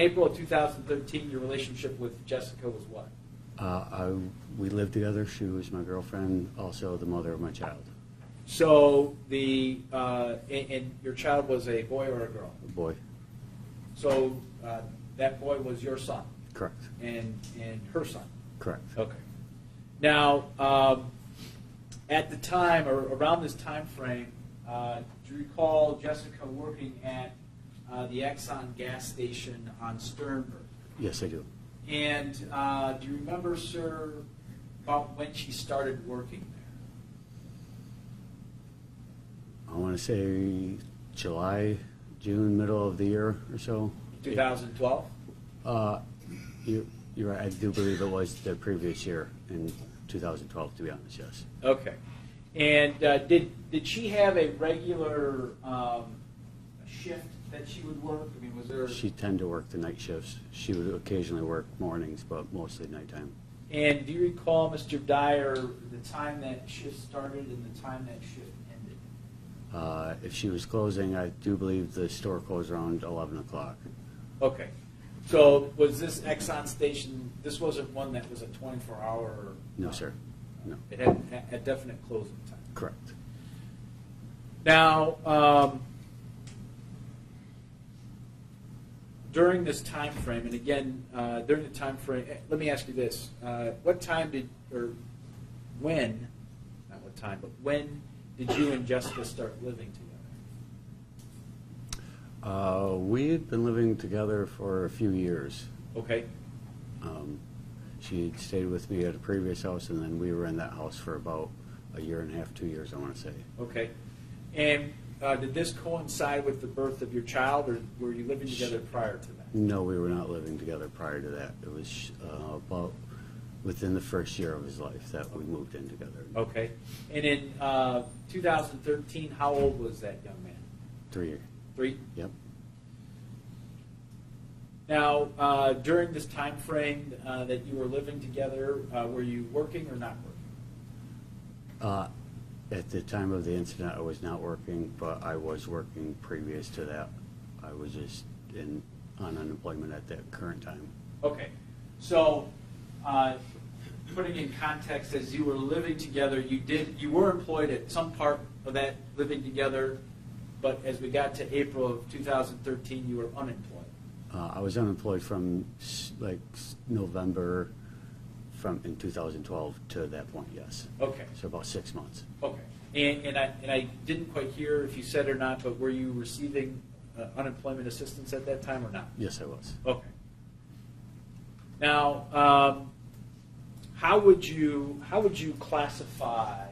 April of 2013, your relationship with Jessica was what? Uh, I, we lived together. She was my girlfriend, also the mother of my child, So the uh, and, and your child was a boy or a girl. a boy. So uh, that boy was your son Correct. and and her son. Correct. Okay. Now, um, at the time or around this time frame, uh, do you recall Jessica working at uh, the Exxon gas station on Sternberg? Yes, I do. And uh, do you remember, sir, about when she started working there? I want to say July, June, middle of the year or so. 2012? Uh, you, you're right. I do believe it was the previous year in 2012, to be honest. Yes. Okay. And uh, did did she have a regular um, shift that she would work? I mean, was there? She tended to work the night shifts. She would occasionally work mornings, but mostly nighttime. And do you recall, Mr. Dyer, the time that shift started and the time that shift ended? Uh, if she was closing, I do believe the store closed around 11 o'clock. Okay. So was this Exxon station? This wasn't one that was a 24-hour. No, sir. No. It had a definite closing time. Correct. Now, um, during this time frame, and again, uh, during the time frame, eh, let me ask you this: uh, What time did, or when, not what time, but when did you and Jessica start living together? Uh, we had been living together for a few years. Okay. Um, she had stayed with me at a previous house, and then we were in that house for about a year and a half, two years, I want to say. Okay. And uh, did this coincide with the birth of your child, or were you living together prior to that? No, we were not living together prior to that. It was uh, about within the first year of his life that we moved in together. Okay. And in uh, 2013, how old was that young man? Three years. Three. Yep. Now, uh, during this time frame uh, that you were living together, uh, were you working or not working? At the time of the incident, I was not working, but I was working previous to that. I was just in on unemployment at that current time. Okay. So, uh, putting in context, as you were living together, you did you were employed at some part of that living together, but as we got to April of 2013, you were unemployed. Uh, I was unemployed from s- like s- November from in 2012 to that point. Yes. Okay. So about six months. Okay. And, and I and I didn't quite hear if you said or not, but were you receiving uh, unemployment assistance at that time or not? Yes, I was. Okay. Now, um, how would you how would you classify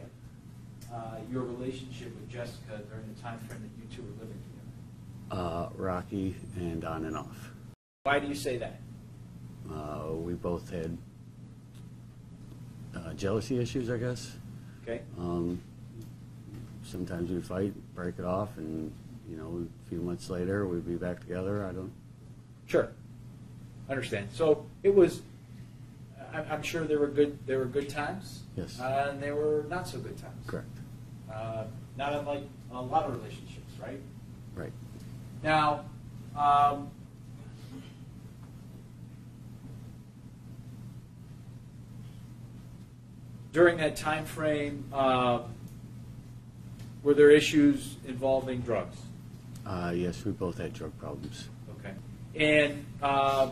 uh, your relationship with Jessica during the time frame that you two were living together? Uh, Rocky and on and off. Why do you say that? Uh, we both had uh, jealousy issues, I guess. Okay. Um, sometimes we'd fight, break it off, and you know, a few months later we'd be back together. I don't. Sure. Understand. So it was. I'm, I'm sure there were good there were good times. Yes. Uh, and there were not so good times. Correct. Uh, not unlike a lot of relationships, right? Right. Now, um, during that time frame, uh, were there issues involving drugs? Uh, yes, we both had drug problems. Okay. And uh,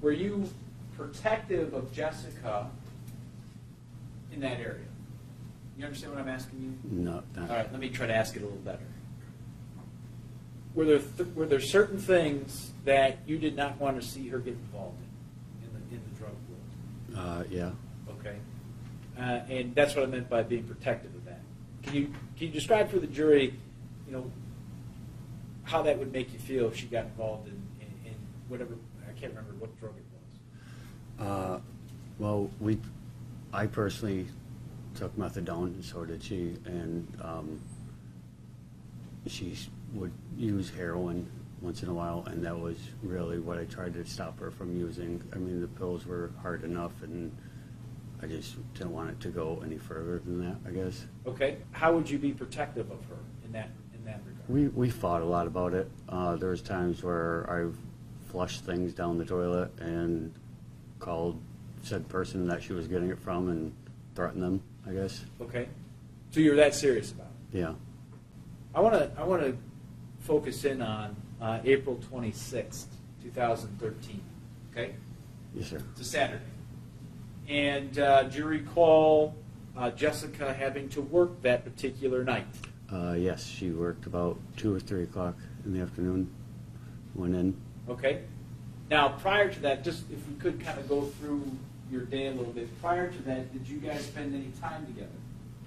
were you protective of Jessica in that area? You understand what I'm asking you? No, not, All right, let me try to ask it a little better. Were there th- were there certain things that you did not want to see her get involved in in the, in the drug world? uh, yeah. Okay, uh, and that's what I meant by being protective of that. Can you can you describe for the jury, you know, how that would make you feel if she got involved in, in, in whatever I can't remember what drug it was. Uh, well, we, I personally took methadone, and so did she, and um, she would use heroin once in a while, and that was really what I tried to stop her from using. I mean, the pills were hard enough, and I just didn't want it to go any further than that, I guess. Okay, how would you be protective of her in that in that regard? We, we fought a lot about it. Uh, there was times where I've flushed things down the toilet and called said person that she was getting it from and threatened them, I guess. Okay? So you're that serious about it? Yeah. I want to I want to focus in on uh, April 26th, 2013. Okay? Yes, sir. It's a Saturday. And uh, do you recall uh, Jessica having to work that particular night? Uh, yes, she worked about two or three o'clock in the afternoon. Went in. Okay? Now, prior to that, just if we could kind of go through your day a little bit, prior to that, did you guys spend any time together?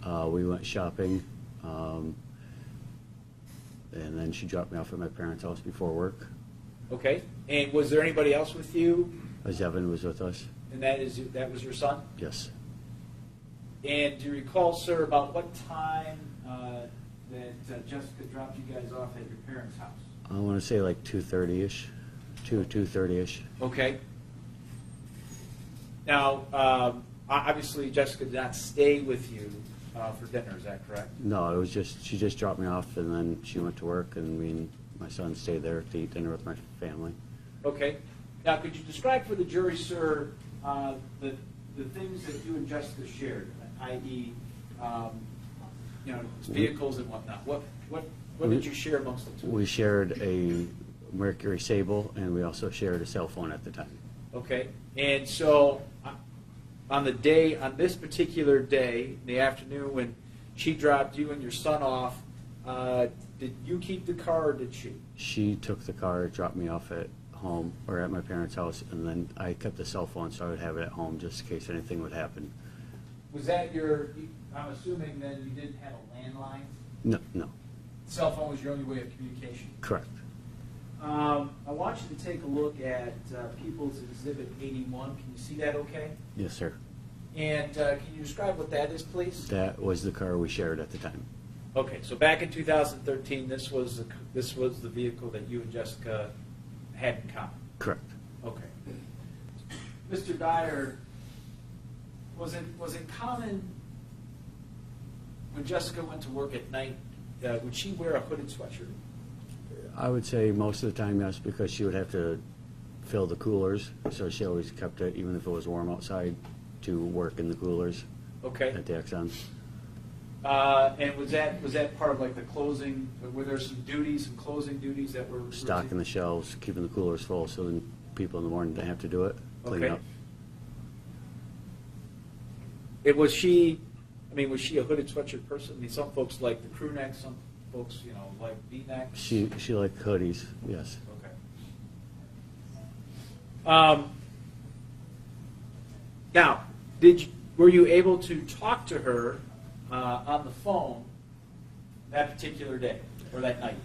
Uh, we went shopping. Um, and then she dropped me off at my parents' house before work. Okay? And was there anybody else with you? Zevyn was with us. And that is that was your son? Yes. And do you recall, sir, about what time uh, that uh, Jessica dropped you guys off at your parents' house? I want to say like 2.30ish. 2, 2.30ish. Okay. Now, um, obviously, Jessica did not stay with you uh, for dinner. Is that correct? No, it was just, she just dropped me off and then she went to work and me and my son stayed there to eat dinner with my family. Okay. Now, could you describe for the jury, sir, uh, the the things that you and Jessica shared, i.e., um, you know, vehicles and whatnot? What what what did you share amongst the two? We shared a Mercury Sable and we also shared a cell phone at the time. Okay, and so uh, on the day, on this particular day, in the afternoon, when she dropped you and your son off, uh, did you keep the car or did she? She took the car, dropped me off at home or at my parents' house, and then I kept the cell phone so I would have it at home just in case anything would happen. Was that your, I'm assuming then you didn't have a landline? No, no, Cell phone was your only way of communication? correct. Um, I want you to take a look at uh, People's Exhibit 81. Can you see that okay? Yes, sir. And uh, can you describe what that is, please? That was the car we shared at the time. Okay, so back in 2013, this was the, this was the vehicle that you and Jessica had in common. Correct. Okay. Mr. Dyer, was it was it common when Jessica went to work at night? Uh, would she wear a hooded sweatshirt? I would say most of the time, yes, because she would have to fill the coolers, so she always kept it, even if it was warm outside, to work in the coolers Okay. at the Exxon. Uh, and was that was that part of like the closing? Were there some duties, some closing duties that were Stocking the shelves, keeping the coolers full, so then people in the morning didn't have to do it, clean Okay. up. It was she. I mean, was she a hooded sweatshirt person? I mean, some folks like the crew neck. Some folks, you know, like V-neck. She, she liked hoodies, yes. Okay. Um, now, did you, were you able to talk to her uh, on the phone that particular day or that night?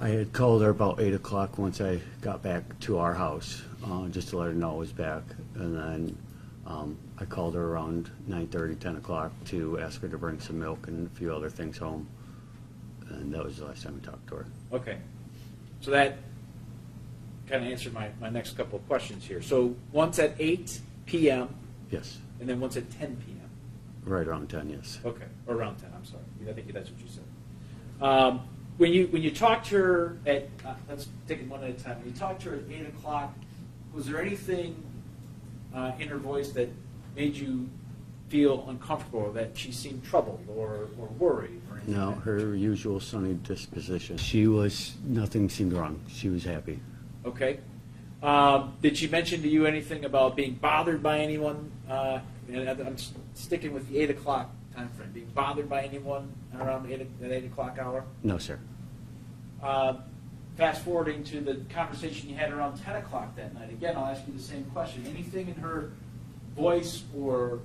I had called her about eight o'clock once I got back to our house, uh, just to let her know I was back. And then, um, I called her around nine thirty, ten o'clock to ask her to bring some milk and a few other things home. And that was the last time I talked to her. Okay. So that kind of answered my, my next couple of questions here. So once at 8 p.m. Yes, and then once at 10 p.m. right around ten, yes. Okay, or around 10, I'm sorry. I think that's what you said. Um, when you when you talked to her at, uh, let's take it one at a time. When you talked to her at 8 o'clock, was there anything uh, in her voice that made you feel uncomfortable or that she seemed troubled or, or worried or anything? No, like her usual sunny disposition. She was, nothing seemed wrong. She was happy. Okay. Um, did she mention to you anything about being bothered by anyone? Uh, and I'm sticking with the eight o'clock time frame. Being bothered by anyone around eight, that eight o'clock hour? No, sir. Uh, fast forwarding to the conversation you had around ten o'clock that night. Again, I'll ask you the same question. Anything in her voice or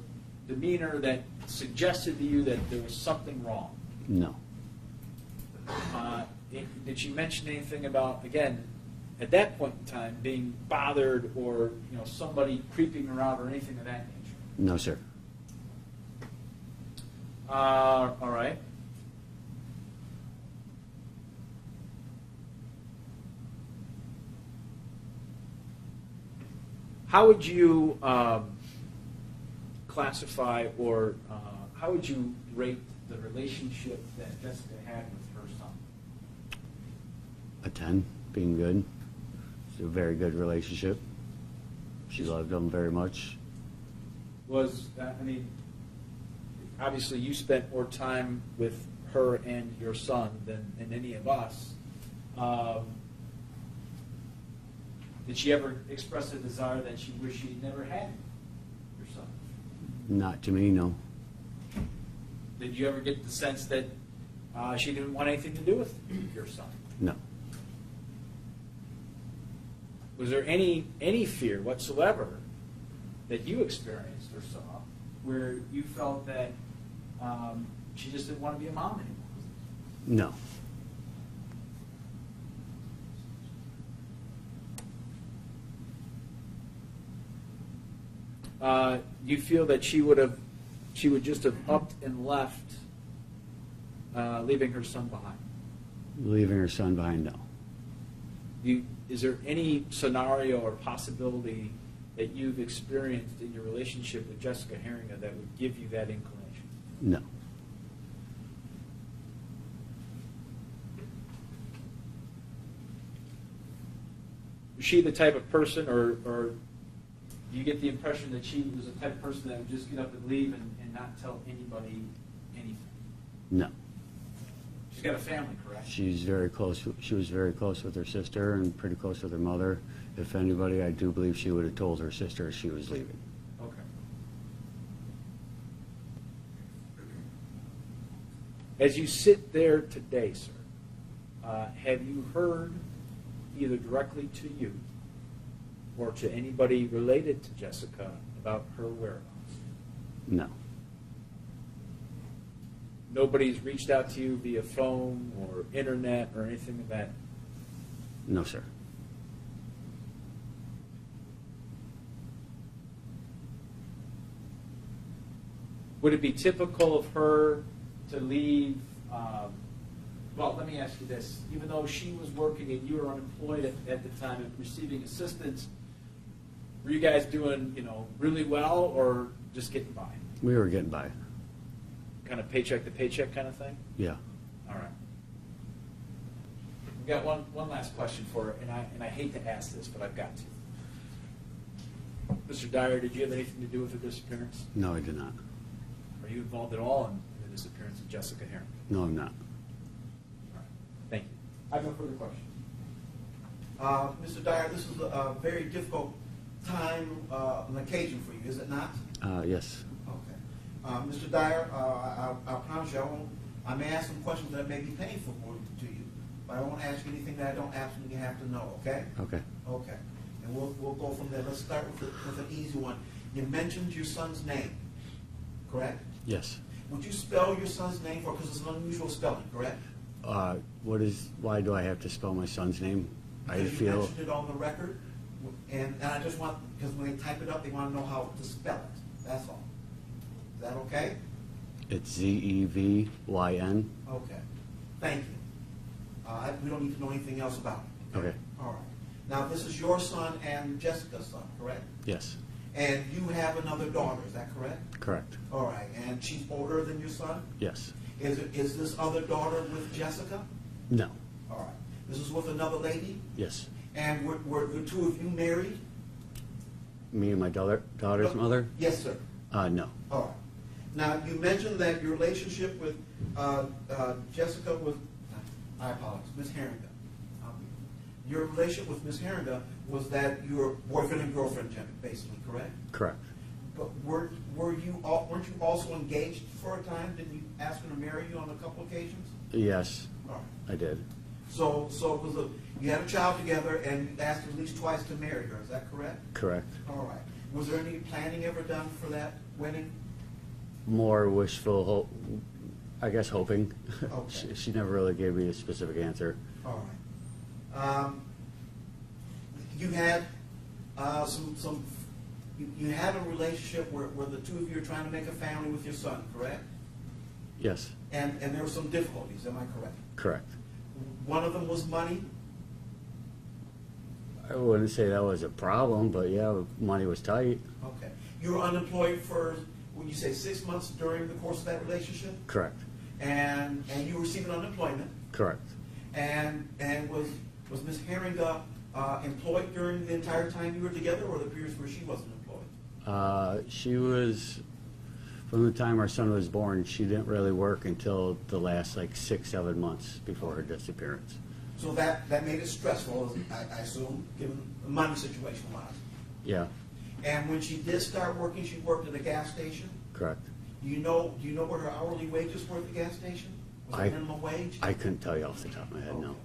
demeanor that suggested to you that there was something wrong? No, Uh, it- Did she mention anything about, again, at that point in time, being bothered or, you know, somebody creeping around or anything of that nature? No, sir. Uh, All right. How would you um, classify or uh, how would you rate the relationship that Jessica had with her son? a 10, being good. It's a very good relationship. She loved him very much. Was, uh, I mean, obviously you spent more time with her and your son than, than any of us. Um, Did she ever express a desire that she wished she'd never had your son? Not to me, no. Did you ever get the sense that uh, she didn't want anything to do with your son? No. Was there any, any fear whatsoever that you experienced or saw where you felt that um, she just didn't want to be a mom anymore? No. Uh, you feel that she would have, she would just have upped and left, uh, leaving her son behind? Leaving her son behind, no. You, is there any scenario or possibility that you've experienced in your relationship with Jessica Heeringa that would give you that inclination? No. Was she the type of person, or, or do you get the impression that she was the type of person that would just get up and leave and, and not tell anybody anything? No. She's got a family, correct? She's very close, she was very close with her sister and pretty close with her mother. If anybody, I do believe she would have told her sister she was leaving. Okay. As you sit there today, sir, uh, have you heard either directly to you or to anybody related to Jessica about her whereabouts? No. Nobody's reached out to you via phone or internet or anything of that? No, sir. Would it be typical of her to leave, um, well, let me ask you this, even though she was working and you were unemployed at, at the time and receiving assistance, were you guys doing, you know, really well or just getting by? We were getting by. Kind of paycheck to paycheck kind of thing? Yeah. All right. We've got one, one last question for her, and I, and I hate to ask this, but I've got to. Mr. Dyer, did you have anything to do with her disappearance? No, I did not. Are you involved at all in the disappearance of Jessica Heeringa? No, I'm not. All right. Thank you. I have no further questions. Uh, Mr. Dyer, this is a, a very difficult time, uh, an occasion for you, is it not? Uh, yes. Okay. Uh, Mr. Dyer, uh, I, I I promise you, I won't, I may ask some questions that may be painful to you, but I won't ask you anything that I don't absolutely have to know, okay? Okay. Okay. And we'll, we'll go from there. Let's start with, the- with an easy one. You mentioned your son's name, correct? Yes. Would you spell your son's name for, because it's an unusual spelling, correct? Uh, what is, why do I have to spell my son's name? I Because you feel, mentioned it on the record, and, and I just want, because when they type it up, they want to know how to spell it, that's all. Is that okay? it's Z-E-V-Y-N. Okay, thank you. Uh, we don't need to know anything else about it. Okay. All right. Now, this is your son and Jessica's son, correct? Yes. And you have another daughter, is that correct? Correct. All right, and she's older than your son? Yes. Is, it- is this other daughter with Jessica? No. All right. This is with another lady? Yes. And were, were the two of you married? Me and my daughter, daughter's mother? Yes, sir. Uh, no. All right. Now, you mentioned that your relationship with uh, uh, Jessica was, I apologize, Miss Heeringa. Your relationship with Miss Heeringa was that you were boyfriend and girlfriend, basically, correct? Correct. But were, were you, al- weren't you also engaged for a time? Didn't you ask her to marry you on a couple occasions? Yes, All right. I did. So, so it was a, you had a child together and you asked at least twice to marry her, is that correct? Correct. All right. Was there any planning ever done for that wedding? More wishful hope, I guess hoping. Okay. She, she never really gave me a specific answer. All right. Um, You had uh, some, some, you- you had a relationship where, where the two of you are trying to make a family with your son, correct? Yes, And, and there were some difficulties, am I correct? correct. One of them was money? I wouldn't say that was a problem, but yeah, money was tight. Okay. You were unemployed for, would you say, six months during the course of that relationship? Correct. And, and you were receiving unemployment? Correct. And, and was, Was Ms. Heeringa uh, employed during the entire time you were together, or the periods where she wasn't employed? Uh, she was, from the time our son was born, she didn't really work until the last like six, seven months before her disappearance. So that, that made it stressful, I, I assume, given the money situation wise. Yeah, And when she did start working, she worked at a gas station? Correct. Do you know, do you know what her hourly wages were at the gas station? Was I- it minimum wage? I couldn't tell you off the top of my head, no.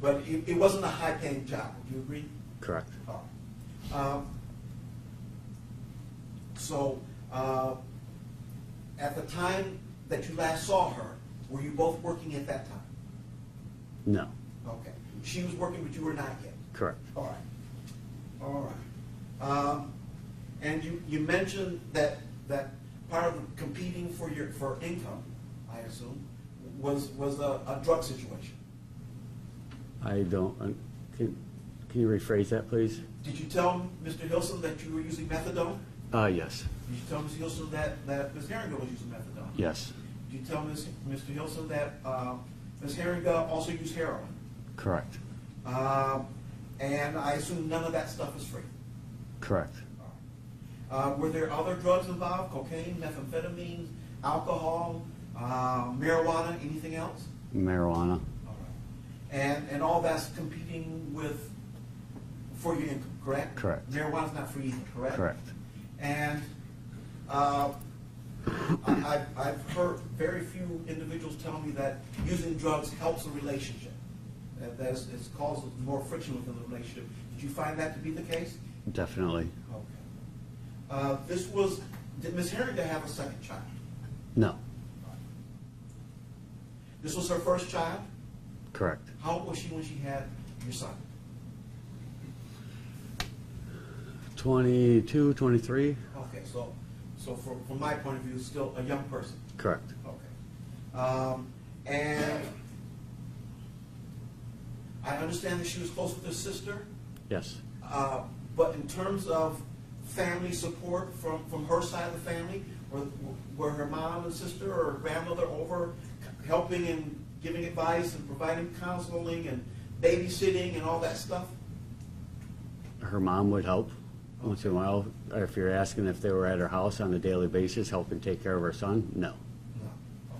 But it, it wasn't a high-paying job, would you agree? Correct. Right. Um, So, uh, at the time that you last saw her, were you both working at that time? No, Okay. She was working, but you were not yet? correct. All right. All right. Um, And you, you mentioned that, that part of competing for your, for income, I assume, was, was a, a drug situation. I don't, can, can you rephrase that, please? Did you tell Mr. Hilson that you were using methadone? Uh, yes, Did you tell Ms. Hilson that, that Ms. Heeringa was using methadone? yes, Did you tell Ms., Mr. Hilson that uh, Ms. Heeringa also used heroin? correct, Um, And I assume none of that stuff is free? correct. Uh, Were there other drugs involved, cocaine, methamphetamine, alcohol, uh, marijuana, anything else? Marijuana, All right. And, and all that's competing with, for your income, correct? Correct. Marijuana's not free either, correct? correct. And uh, I- I've, I've heard very few individuals tell me that using drugs helps a relationship. That that is, it's causes more friction within the relationship. Did you find that to be the case? Definitely. Okay. Uh, This was, did Ms. Heeringa have a second child? No, This was her first child? correct. How old was she when she had your son? 22, 23? Okay, so, so from, from my point of view, still a young person. Correct. Okay. Um, And I understand that she was close with her sister, Yes, uh, but in terms of family support from, from her side of the family, were, were her mom and sister or grandmother over helping and giving advice and providing counseling and babysitting and all that stuff? her mom would help once in a while. If you're asking if they were at her house on a daily basis, helping take care of her son, no. No,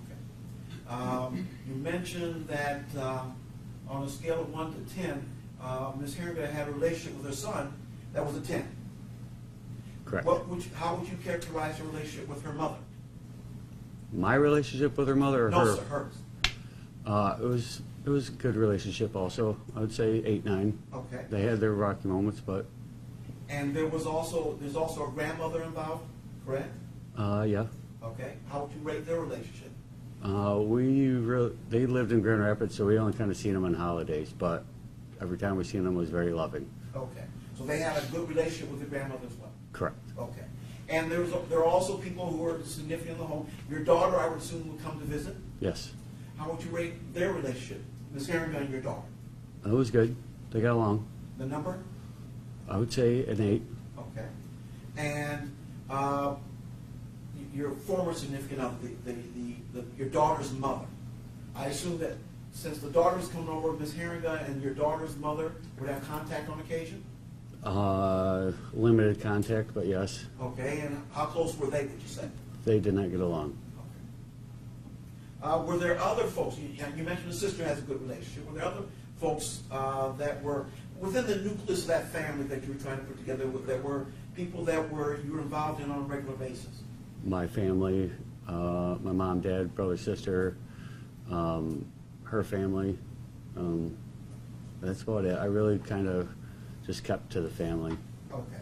okay. Um, You mentioned that uh, on a scale of one to 10, uh, Ms. Heeringa had a relationship with her son that was a 10. Correct. What would you, how would you characterize your relationship with her mother? My relationship with her mother or No, her? sir, hers. Uh, it was, it was a good relationship also. I would say eight, nine. Okay. They had their rocky moments, but, And there was also, there's also a grandmother involved, correct? uh, yeah. Okay. How would you rate their relationship? Uh, we really, they lived in Grand Rapids, so we only kind of seen them on holidays, but every time we seen them was very loving. Okay. So they had a good relationship with the grandmother as well? Okay. And there's, there are also people who are significant in the home. Your daughter, I would assume, would come to visit? Yes. How would you rate their relationship, Ms. Heeringa and your daughter? It was good. They got along. The number? I would say an eight. Okay. And uh, your former significant other, the, the, the, the- your daughter's mother. I assume that since the daughter's coming over, Ms. Heeringa and your daughter's mother would have contact on occasion? Uh, limited contact, but yes, Okay, and how close were they, would you say? they did not get along. Uh, were there other folks, you, you mentioned the sister has a good relationship, were there other folks uh, that were within the nucleus of that family that you were trying to put together, that were people that were, you were involved in on a regular basis? My family, uh, my mom, dad, brother, sister, um, her family. Um, that's about it. I really kind of just kept to the family. Okay.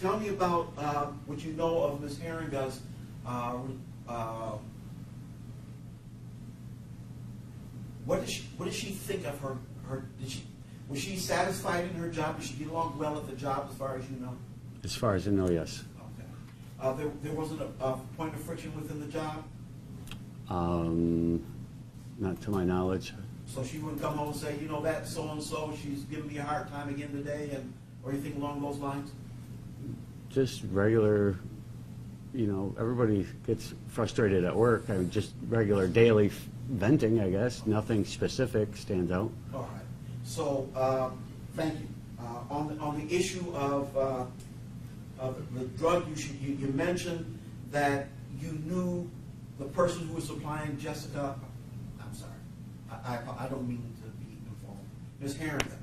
Tell me about uh, what you know of Ms. Heeringa's, uh, uh, what did she, what did she think of her, her, did she, was she satisfied in her job? Did she get along well at the job as far as you know? As far as I know, yes. Okay. Uh, there, there wasn't a, a point of friction within the job? Um, not to my knowledge. So she wouldn't come home and say, you know, that so-and-so, she's giving me a hard time again today, and, or anything along those lines? Just regular, you know, everybody gets frustrated at work. I mean, just regular daily venting, I guess. Nothing specific stands out. All right. So, uh, thank you. Uh, On the, on the issue of, uh, of the drug use, you, you mentioned that you knew the person who was supplying Jessica, I, I, don't mean to be informal, Ms. Harrington.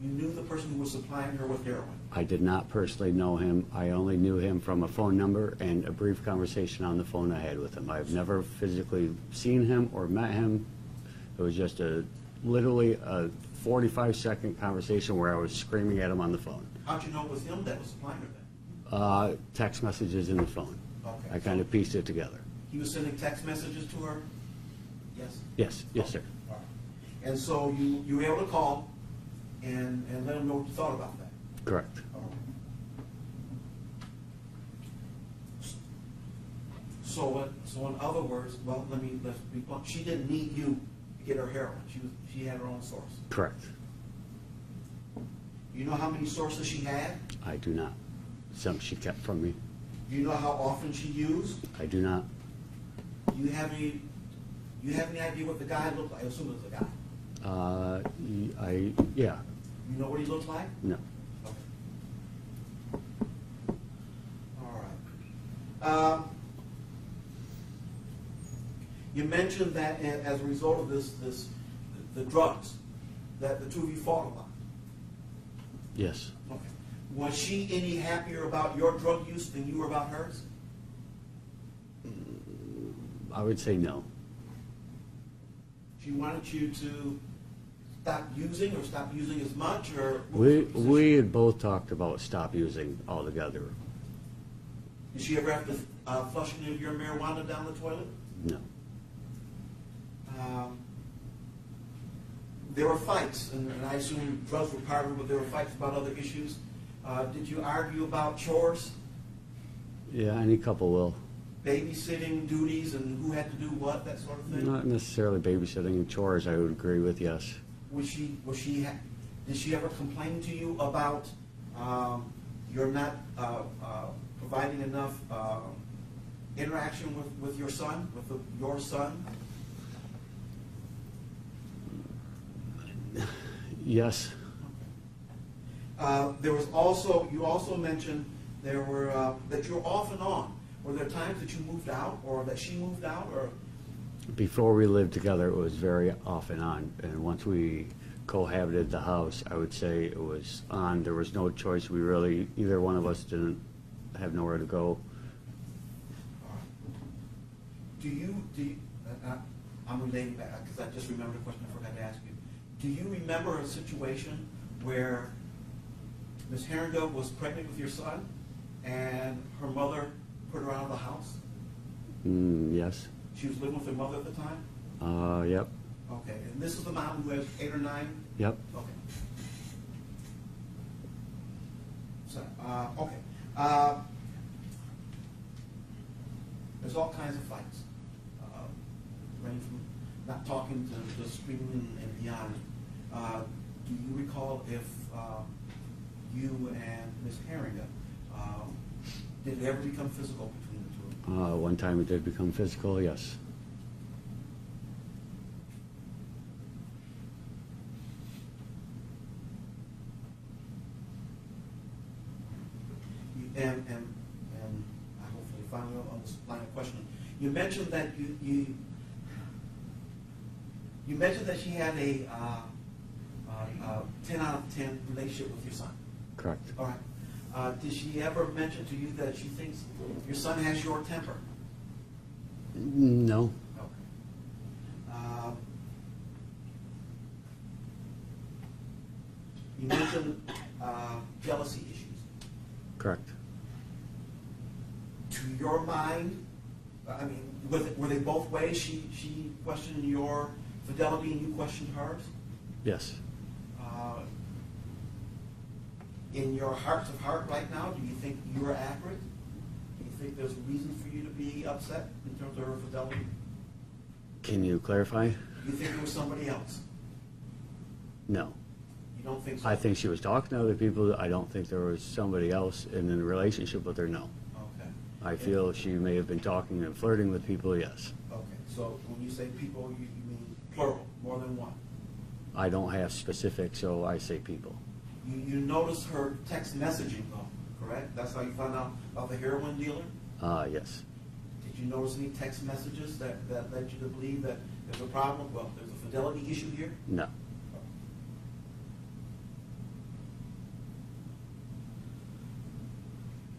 You knew the person who was supplying her with heroin. I did not personally know him. I only knew him from a phone number and a brief conversation on the phone I had with him. I've never physically seen him or met him. It was just a, literally a 45-second conversation where I was screaming at him on the phone. How'd you know it was him that was supplying her then? Uh, Text messages in the phone. Okay. I kind of pieced it together. He was sending text messages to her? Yes? Yes, yes, sir. And so you, you were able to call and, and let them know what you thought about that? Correct. Right. So, what- so in other words, well, let me, let's be blunt, she didn't need you to get her heroin, she was, she had her own source. Correct. You know how many sources she had? I do not. Some she kept from me. You know how often she used? I do not. Do you have any, you have any idea what the guy looked like? I assume it was a guy. Uh, I, yeah, You know what he looked like? no. Okay. All right. Um, You mentioned that a- as a result of this, this, the drugs, that the two of you fought a lot. Yes. Okay. Was she any happier about your drug use than you were about hers? I would say no. She wanted you to stop using or stop using as much or? what was We, her position? we had both talked about stop using altogether. Did she ever have to uh, flush any of your marijuana down the toilet? No. Um, There were fights, and and I assume drugs were part of it, but there were fights about other issues. Uh, Did you argue about chores, Yeah, any couple will. babysitting duties, and who had to do what, that sort of thing? Not necessarily babysitting and chores, I would agree with, yes. Was she, was she, ha- did she ever complain to you about um, you're not uh, uh, providing enough uh, interaction with, with your son, with the- your son? Yes, Uh, There was also, you also mentioned there were, uh, that you're off and on. Were there times that you moved out, or that she moved out, or? Before we lived together, it was very off and on. And once we cohabited the house, I would say it was on. There was no choice. We really, either one of us didn't have nowhere to go. Do you, do you, uh, I'm relating back, because I just remembered a question I forgot to ask you. Do you remember a situation where Ms. Heeringa was pregnant with your son, and her mother put her out of the house? Mm, yes. She was living with her mother at the time? Uh, yep. Okay, and this is the mom who has eight or nine? Yep. Okay. So, uh, okay. Uh, There's all kinds of fights, uh, ranging from not talking to, to screaming and- beyond. Uh, Do you recall if uh, you and Ms. Heeringa, um, did it ever become physical between the two of you? Uh, one time it did become physical, yes. You- And, and, and I hopefully finally on this line of questioning, you mentioned that you, you, you mentioned that she had a, uh, uh, uh, ten out of ten relationship with your son. Correct. All right. Uh, did she ever mention to you that she thinks your son has your temper? No. Okay. Um, You mentioned, uh, jealousy issues. Correct. to your mind, I mean, were they, were they both ways? She, she questioned your fidelity and you questioned hers? Yes. Uh, In your hearts of heart right now, do you think you are accurate? Do you think there's a reason for you to be upset in terms of her fidelity? Can you clarify? You think it was somebody else? No. You don't think so? I think she was talking to other people. I don't think there was somebody else in a relationship with her, no. Okay. I feel she may have been talking and flirting with people, yes. Okay, so when you say people, you, you mean plural, more than one? I don't have specifics, so I say people. You, you noticed her text messaging though, correct? That's how you found out about the heroin dealer? Uh, yes. Did you notice any text messages that, that led you to believe that there's a problem, well, there's a fidelity issue here? No.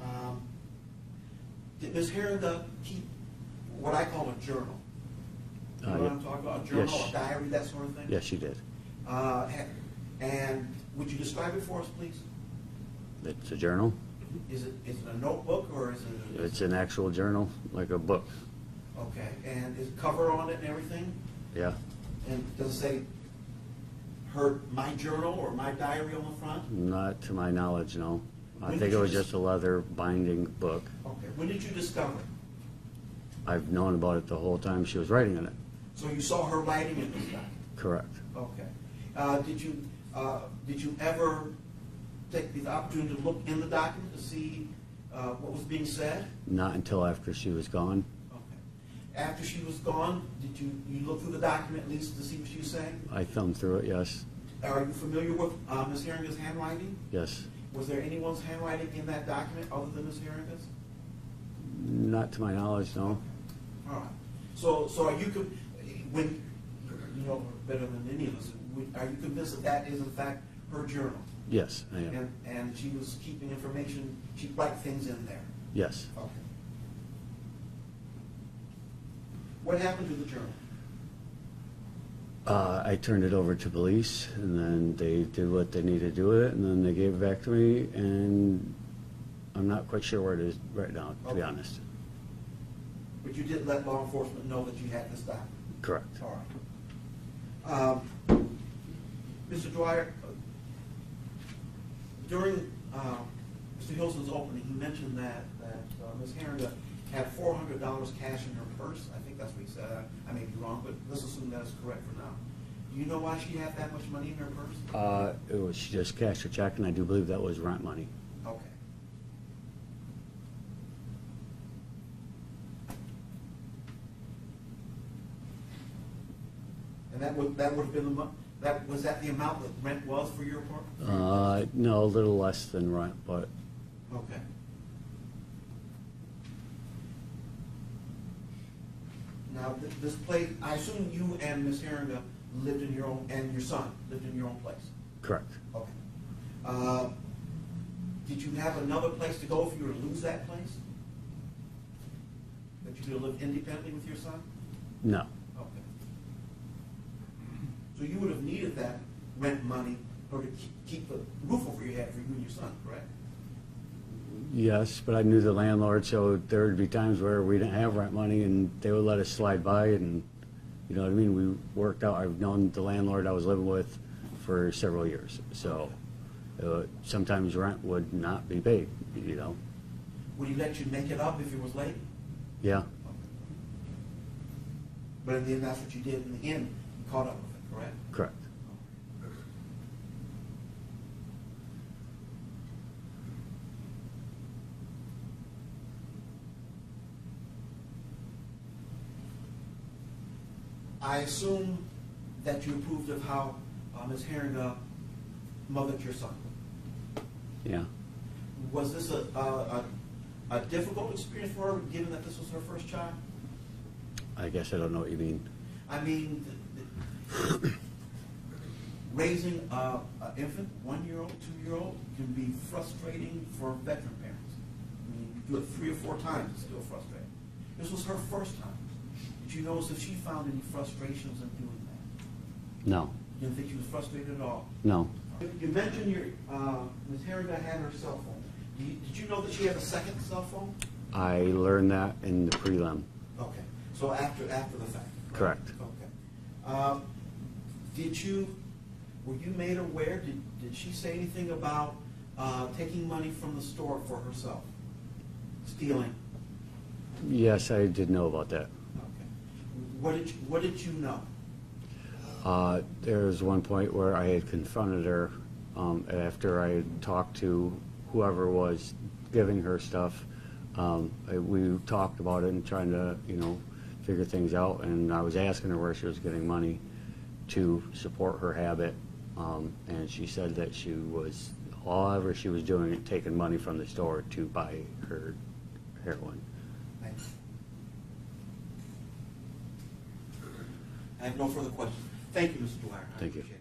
Um, Did Ms. Heeringa keep what I call a journal? You know Uh, what I'm talking about, a journal, yes. a diary, that sort of thing? Yes, she did. Uh, And would you describe it for us, please? It's a journal. Is it, is it a notebook or is it? a- It's an actual journal, like a book. Okay, and is cover on it and everything? Yeah. And does it say her, my journal or my diary on the front? Not to my knowledge, no. I When think did it you was dis- just a leather binding book. Okay, when did you discover it? I've known about it the whole time she was writing in it. So you saw her writing in this document? Correct. Okay. Uh, Did you, uh, did you ever take the opportunity to look in the document to see uh, what was being said? Not until after she was gone. Okay. After she was gone, did you, you look through the document at least to see what she was saying? I thumbed through it, yes. Are you familiar with uh, Ms. Heeringa's handwriting? Yes. Was there anyone's handwriting in that document other than Ms. Heeringa's? Not to my knowledge, no. All right. So, so are you, when, you know her better than any of us, would- are you convinced that that is in fact her journal? Yes, I am. And, and she was keeping information, she'd write things in there? Yes. Okay. What happened to the journal? Uh, I turned it over to police, and then they did what they needed to do with it, and then they gave it back to me, and I'm not quite sure where it is right now, to be honest. But you did let law enforcement know that you had this document? Correct. All right. Um, Mr. Dwyer, during uh, Mr. Hilson's opening, he mentioned that, that uh, Ms. Heeringa had four hundred dollars cash in her purse. I think that's what he said. I- I may be wrong, but let's assume that is correct for now. Do you know why she had that much money in her purse? Uh, it was, she just cashed a check, and I do believe that was rent money. Okay. And that would, that would have been the, mo- that, was that the amount that rent was for your apartment? Uh, no, a little less than rent, but Okay. Now, th- this place, I assume you and Ms. Heeringa lived in your own, and your son lived in your own place? correct. Okay. Uh, Did you have another place to go if you were to lose that place? That you could live independently with your son? No. So you would have needed that rent money in order to keep- keep the roof over your head for you and your son, correct? Yes, but I knew the landlord, so there would be times where we didn't have rent money, and they would let us slide by, and, you know what I mean? We worked out, I've known the landlord I was living with for several years, so uh, sometimes rent would not be paid, you know? Would he let you make it up if it was late? Yeah, But in the end, that's what you did in the end, you caught up with it, correct? correct. I assume that you approved of how uh, Ms. Heeringa mothered your son. Yeah. Was this a, a, a- a difficult experience for her, given that this was her first child? I guess I don't know what you mean. I mean, raising a, a infant, one-year-old, two-year-old, can be frustrating for veteran parents. I mean, you do it three or four times, it's still frustrating. This was her first time. Did you notice if she found any frustrations in doing that? No, You didn't think she was frustrated at all? no. You mentioned your, uh, Ms. Heeringa had her cell phone. Did you, did you know that she had a second cell phone? I learned that in the prelim. Okay, so after, after the fact? right? Correct. Okay. Um, Did you, were you made aware, did, did she say anything about uh, taking money from the store for herself? Stealing? Yes, I did know about that. Okay. What did, you- what did you know? Uh, There was one point where I had confronted her um, after I had talked to whoever was giving her stuff. Um, I- We talked about it and trying to, you know, figure things out, and I was asking her where she was getting money to support her habit. Um, and she said that she was, however she was doing it, taking money from the store to buy her heroin. I have no further questions. Thank you, Mr. Dwyer. I Thank you. it.